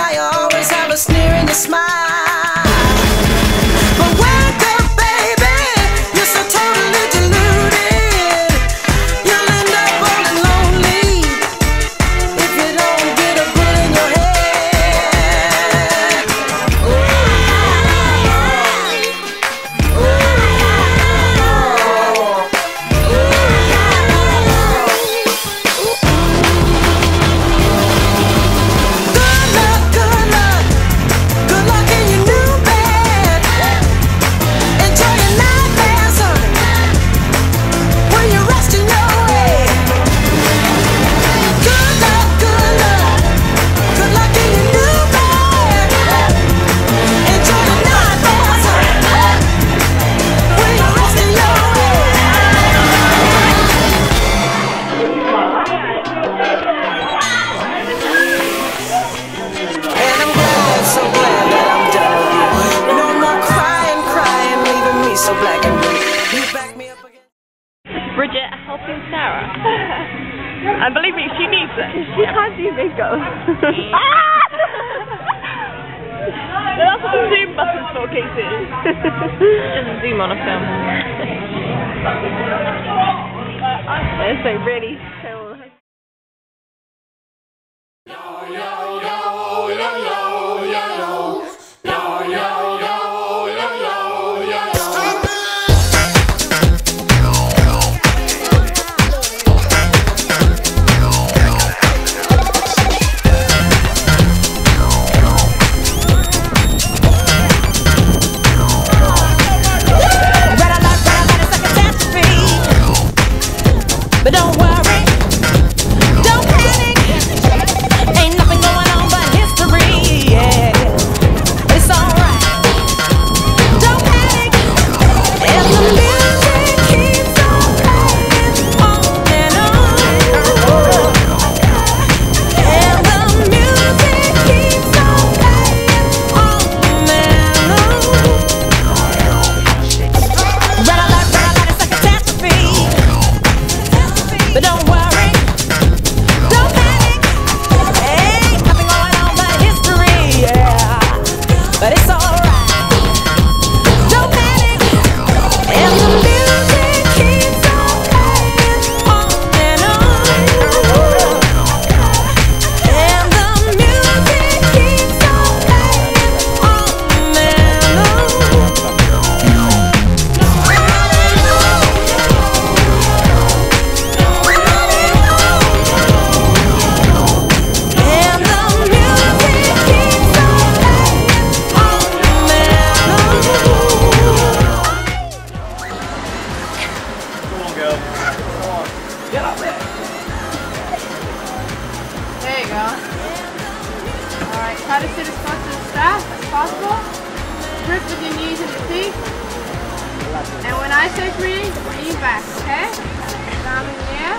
I always have a sneer and a smile. you think ah! That's what the zoom button's for, Just zoom on a film. They're so ready. So Like, try to sit as close to the staff as possible. Grip with your knees and your feet. And when I say breathe, breathe back, okay? Down in the air.